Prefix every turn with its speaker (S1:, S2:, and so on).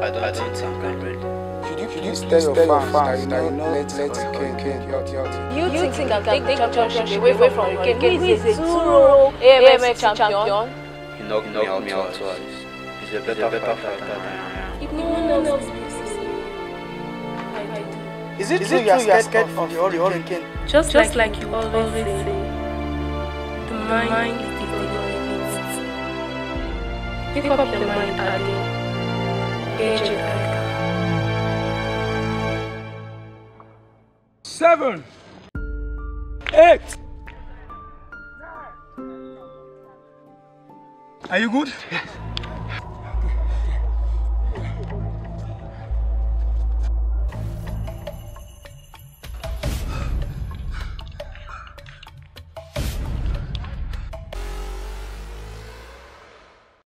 S1: I don't, I don't think I'm ready.
S2: Should you, should you tell your fans that you know let let Hurricane get out out?
S3: You, you think I can take the championship away from Hurricane? Who is a two-row AMF champion?
S1: He knocked, me out twice. He's a better, better fighter than I am.
S3: If no one else believes I do.
S2: Is it true you are scared of the Hurricane?
S4: Just, Just like, like you always say, the mind is the limit. Pick up your mind, Ali.
S5: Seven, eight. Are you good?